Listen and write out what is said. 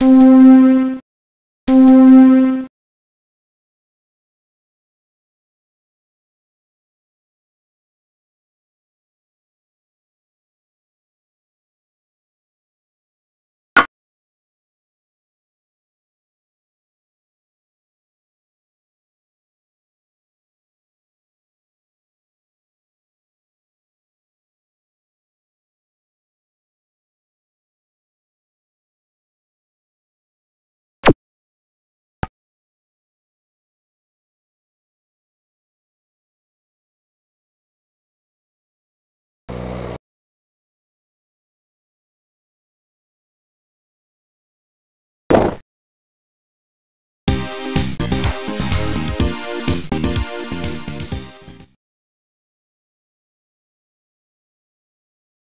you.